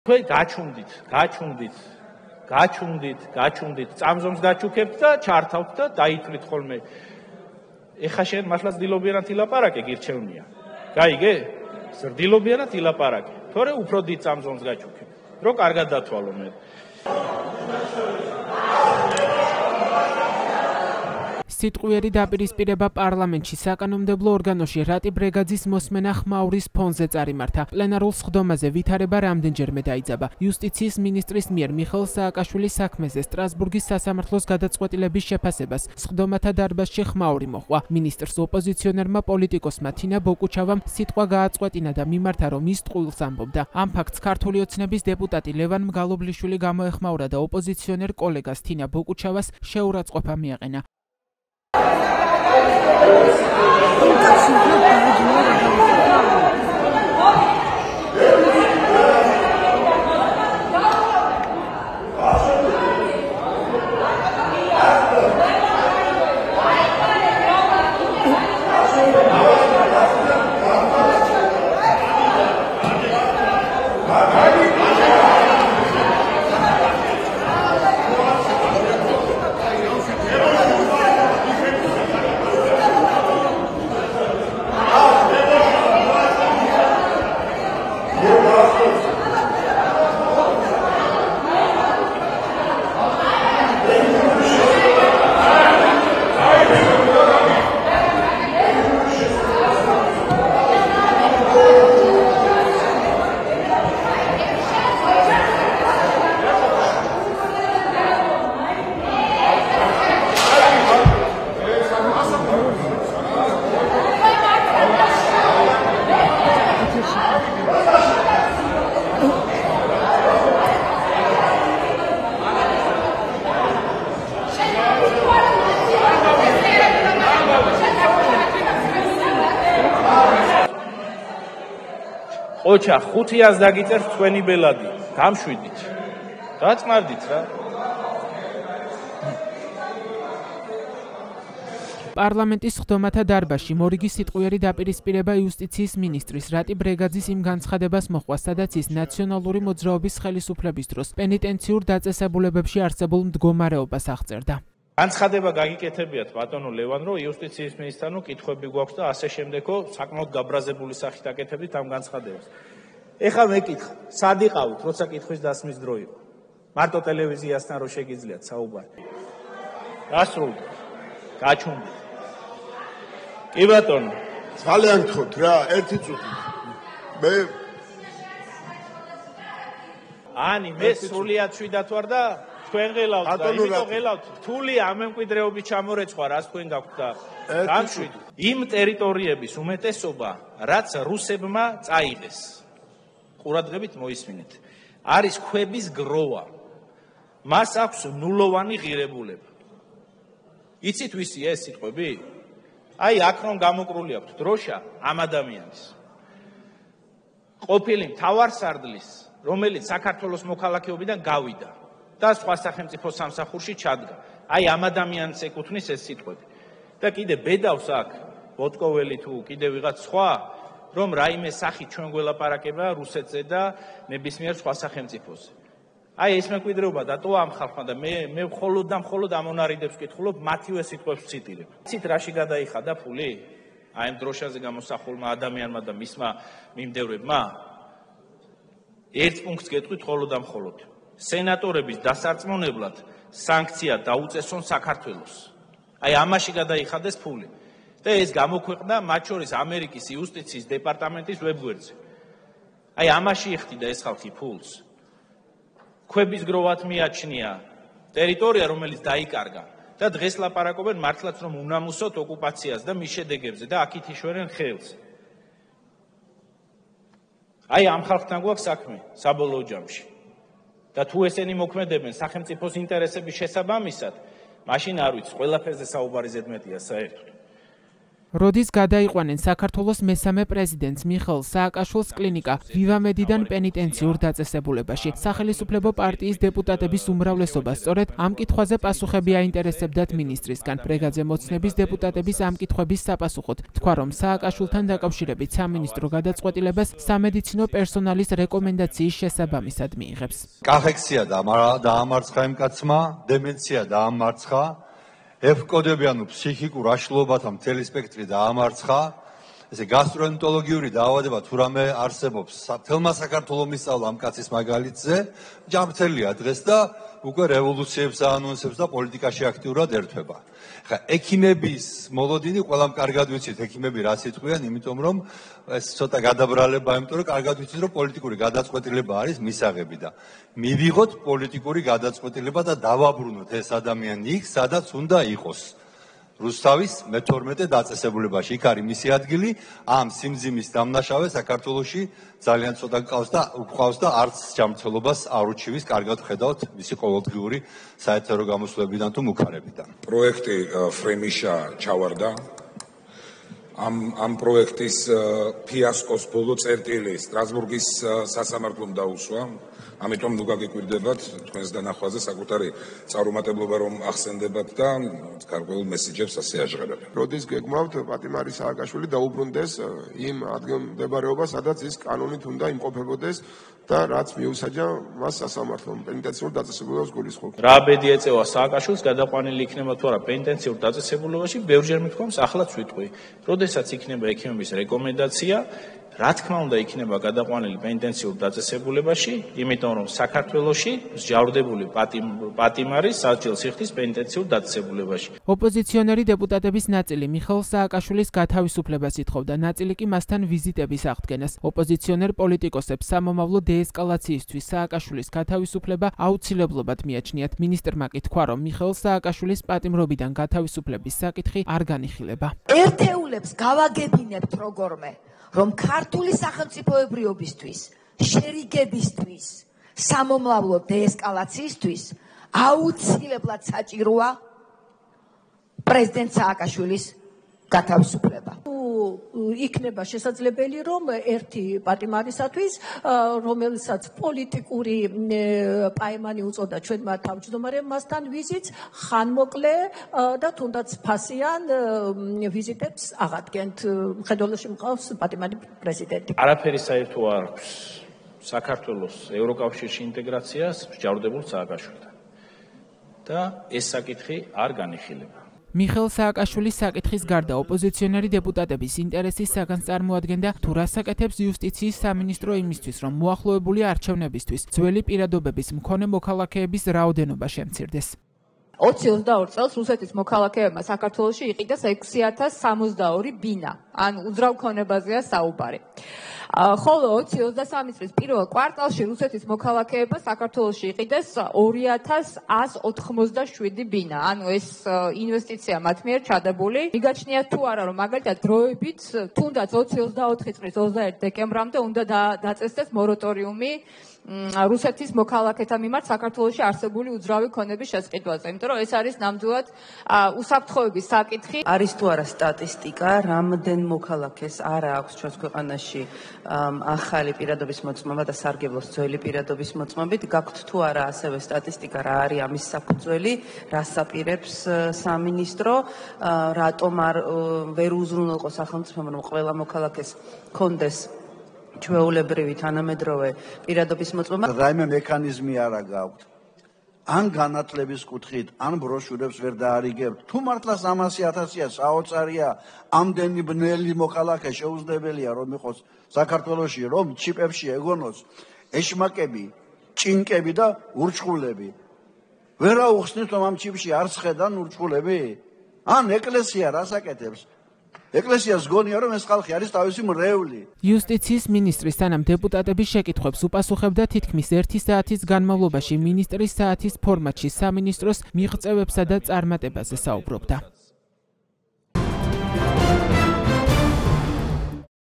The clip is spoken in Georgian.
თქვენ გაჩუნდით, გაჩუნდით, გაჩუნდით, გაჩუნდით, წამზომს გაჩუქებთ და ჩართავთ და დაითვლით ხოლმე. ეხა შენ მართლაც დილობიერად ილაპარაკე გირჩევნია. გაიგე? ზრდილობიერად ილაპარაკე. თორე უფრო დიდ წამზომს გაჩუქებ. რო კარგად დათვალო მე. სიტყვიერი დაპირისპირება პარლამენტში საკანონმდებლო ორგანოში რატი ბრეგაძის მოსმენა ხმაურის ფონზე წარიმართა. პლენარულ სხდომაზე ვითარება რამდენჯერმე დაიძაბა. იუსტიციის ministris მიერ მიხელ სააკაშვილის საქმეზე სტრასბურგის სასამართლოს გადაწყვეტილების შეფასებას სხდომათა დარბაზში ხმაური მოხვა. ministrs ოპოზიციონერმა პოლიტიკოსმა თინა ბოკუჩავამ სიტყვა გააწყვეტინა და მიმართა რომ ის ტყუილს ამბობდა. ამ ფაქტს ქართული ოცნების დეპუტატი ლევან მგალობლიშვილი გამოეხმაურა და ოპოზიციონერ კოლეგას თინა ბოკუჩავას შეურაცხყოფა მიაყენა. Yeah. ოჩა 500-ს დაგიწერთ თქვენი ბელადი. გამშვიდით. დაწმარდით რა. პარლამენტის ხდომათა დარბაზში მორიგი სიტყვიერი დაპირისპირება იუსტიციის ministris რატი ბრეგაძის იმ განცხადებას მოხვა სადაც ის ნაციონალური მოძრაობის ხელისუფლების დროს პენიტენციურ დაწესებულებებში არსებულ მდგომარეობას აღწერდა განცხადება გაგიკეთებიათ ბატონო ლევან რომ იუსტიციის მინისტრანო კითხვები გვაქვს და ასე შემდეგო საკმაოდ გაბრაზებული სახით აკეთებდით ამ განცხადებას. ეხლა მეკითხა, სად იყავით, როცა კითხვის დასმის დრო იყო? მარტო ტელევიზიასთან რო შეგიძლიათ საუბარი. გასრულდა. გაჩუნდი. კი ბატონო, ძალიან გთხოვთ რა, ერთი წუთი. მე ანი მე სულიად შვიდათ ვარ და თქვენ ღელავთ და იმიტომ ღელავთ რთული ამემკვიდრეობის ჩამორეცხვა რას თქვენ გაქვთ და განშვიდ იმ ტერიტორიების უმეტესობა რაც რუსებმა წაიღეს. ყურადღებით მოისმინეთ. არის ქვების გროვა. მას აქვს ნულოვანი ღირებულება. იცით ვისი ეს სიტყვები? აი აქ რომ გამოკრული აქვს დროშა ამ ადამიანის. ყოფილი მთავარსარდლის რომელიც საქართველოს მოქალაქეობიდან გავიდა და სხვა სახელმწიფო სამსახურში ჩადგა. აი ამ ადამიანს ეკუთვნის ეს სიტყვები. და კიდე ბედავს აქ ბოტკოველი თუ კიდე ვიღაც სხვა, რომ რაიმე სახით ჩვენ გველაპარაკება რუსეთზე და ნებისმიერ სხვა სახელმწიფოზე. აი ეს მეკიდრეობა დატოვა ამ ხალხმა და მე მე მხოლოდ და მხოლოდ ამ მონარიდებს ვკითხულობ, მათივე სიტყვებს ციტირებ. იცით რაში გადაიხადა ფული? აი ამ დროშაზე გამოსახულმა ადამიანმა და მისმა მიმდევრებმა ერთ პუნქტს გეტყვით მხოლოდ და მხოლოდ. სენატორების დასარწმუნებლად სანქცია დაუწესონ საქართველოს. აი ამაში გადაიხადეს ფული. და ეს გამოქვეყნდა მათ შორის ამერიკის იუსტიციის დეპარტამენტის ვებგვერდზე. აი ამაში იხდიდა ეს ხალხი ფულს. ქვების გროვათ მიაჩნია ტერიტორია რომელიც დაიკარგა და დღეს ლაპარაკობენ მართლაც რომ უნამუსოთ ოკუპაციას და მის შედეგებზე და აქით იშვერენ ხელს. აი ამ ხალხთან გვაქვს საქმე საბოლოო ჯამში. და თუ ესენი მოქმედებენ სახელმწიფოს ინტერესების შესაბამისად, მაშინ არ ვიცი, ყველაფერზე საუბარი ზედმეტია საერთოდ. როდის გადაიყვანენ საქართველოს მესამე პრეზიდენტს მიხელ სააკაშვილს კლინიკა ვივამედიდან პენიტენციურ დაწესებულებაში. სახელმწიფო პარტიის დეპუტატების უმრავლესობა სწორედ ამ კითხვაზე პასუხები აინტერესებდათ მინისტრისგან. პრეგაძე მოცნების დეპუტატების ამ კითხვების საპასუხოდ თქვა, რომ სააკაშვილთან დაკავშირებით სამინისტრო გადაწყვეტილებას სამედიცინო პერსონალის რეკომენდაციის შესაბამისად მიიღებს. კახექსია და დაამარცხა იმ კაცმა, დემენცია დაამარცხა ეფკოდები ანუ ფსიქიკურ აშლობათა მთელი სპექტრი დაამარცხა ესე გასტროენტეროლოგიური დაავადება თუ რამე არსებობს თელმა საქართველოს მისწავლა ამ კაცის მაგალითზე. ჯამრთელია დღეს და უკვე რევოლუციებს აანონსებს და პოლიტიკაში აქტიურად ერთვება. ხა ექიმების მოლოდინი ყველამ კარგად ვიცით ექიმები რა სიტყვიან, იმიტომ რომ ეს ცოტა გადაბრალება, იმიტომ რომ კარგად ვიცით რომ პოლიტიკური გადაწყვეტილება არის მისაღები და მივიღოთ პოლიტიკური გადაწყვეტილება და დავაბრუნოთ ეს ადამიანი იქ, სადაც უნდა იყოს. რუსთავის მე-12 დაწესებულებაში. იქ არის მისი ადგილი. ამ სიმძიმის დამნაშავე საქართველოსი ძალიან ცოტა გყავს და უყავს და არც ჯანმრთელობას არ უჩივის კარგად ხედავთ მისი ყოველდღიური საერთო გამოსვლებიდან თუ მუქარებიდან. პროექტი ფრემიშა ჩავარდა ამ ამ პროექტის ფიასკოს ბოლო წერტილი სტრასბურგის სასამართლომ დაუსვა ამიტომ ნუ გაგიკვირდებათ თქვენს დანახვაზე საკუთარი წარუმატებლობა რომ ახსენდებათ და გარკვეულ მესიჯებს ასე აჟღერებთ. როდის გეგმავთ პატიმარი სააკაშვილი დაუბრუნდეს იმ ადგილმდებარეობას, სადაც ის კანონით უნდა იმყოფებოდეს და რაც მიუსაჯა მას სასამართლომ პენიტენციურ დაწესებულებას გულისხმობს. რა ბედი ეწევა სააკაშვილს გადაყვანილი იქნება თუ არა პენიტენციურ დაწესებულებაში, ბევრჯერ მithქვამს, ახლაც ვიტყვი. როდესაც იქნება ექიმების რეკომენდაცია, რა თქმა უნდა იქნება გადაყვანილი პენიტენციურ დაწესებულებაში, იმიტომ რომ საქართველოსი მსჯავრდებული პატიმარი საჯელ სიხდის პენიტენციურ დაწესებულებაში. ოპოზიციონერი დეპუტატების ნაწილი მიხელ სააკაშვილის გათავისუფლებას ითხოვდა, ნაწილი კი მასთან ვიზიტების აღდგენას. ოპოზიციონერ პოლიტიკოსებს სამომავლო დეესკალაციისთვის სააკაშვილის გათავისუფლება აუცილებლობად მიაჩნიათ. მინისტრმა კი თქვა, რომ მიხელ სააკაშვილის პატიმრობიდან გათავისუფლების საკითხი არ განიხილება. ერთეულებს გავაგებინებთ როგორმე რომ ქართული სახელმწიფოებრიობისთვის, შერიგებისთვის, სამომავლო დეესკალაციისთვის აუცილებლად საჭიროა პრეზიდენტ სააკაშვილის გათავისუფლება. იქნება შესაძლებელი რომ ერთი პატიმარისათვის რომელსაც პოლიტიკური პაემანი უწოდა ჩვენმა თავმჯდომარემ მასთან ვიზიტს ხანმოკლე და თუნდაც ფასიან ვიზიტებს აღადგენთ. მხედველში მყავს პატიმარი პრეზიდენტი. არაფერი საერთო არ აქვს. საქართველოს ევროკავშირში ინტეგრაციას მსჯავრდებულ სააკაშვილთან. და ეს საკითხი არ განიხილება მიხელ სააკაშვილის საკითხის გარდა ოპოზიციონერი დეპუტატების ინტერესის საგანს წარმოადგენდა თუ რასაკეთებს იუსტიციის სამინისტრო იმისთვის რომ მოახლოებული არჩევნებისთვის ძველი პირადობების მქონე მოქალაქეების რაოდენობა შემცირდეს. 2022 წელს რუსეთის მოქალაქეებმა საქართველოში იყიდეს 6062 ბინა ან უძრავ ქონებაზეა საუბარი ხოლო 2023 წლის პირველ კვარტალში რუსეთის მოქალაქეება საქართველოში იყიდეს 2187 ბინა. ანუ ეს ინვესტიცია მათ მიერ ჩადებული. მიგაჩნიათ თუ არა რომ მაგალითად დროებით თუნდაც 2024 წლის 21 დეკემბრამდე უნდა დაწესდეს მორატორიუმი რუსეთის მოქალაქეთა მიმართ საქართველოში არსებული უძრავი ქონების შესყიდვაზე, იმიტომ რომ ეს არის ნამდვილად უსაფრთხოების საკითხი. არის თუ არა სტატისტიკა, რამდენ მოქალაქეს არა აქვს ჩვენს ქვეყანაში ახალი პირადობის მოწმობა და სარგებლობს ძველი პირადობის მოწმობით, გაქვთ თუ არა ასევე სტატისტიკა რა არის ამის საფუძველი, რას აპირებს სამინისტრო, რატომ არ ვერ უზრუნველყო სახელმწიფომ რომ ყველა მოქალაქეს კონდეს ჩვეულებრივი თანამედროვე პირადობის მოწმობა. რაიმე მექანიზმი არა გაქვთ. ან განათლების კუთხით, ან ბროშურებს ვერ დაარიგებთ. თუ მართლა 300.000-ია საოცარია, ამდენი ბნელი მოხალხე შეუძლებელია რომ იყოს საქართველოში, რომ ჩიპებში ეგონოს ეშმაკები, ჭინკები და ურჩხულები. ვერა უხსნით რომ ამ ჩიპში არ ცხედან ურჩხულები? ან ეკლესია რასაკეთებს? ეკლესიას გონია რომ ეს ხალხი არის თავისი მრევლი. იუსტიციის მინისტრის თანამ დეპუტატების შეკითხვებს უპასუხებდა თითქმის 1 საათის განმავლობაში მინისტრის საათის ფორმატში სამინისტროს მიღწევებსა და წარმატებაზე საუბრობდა.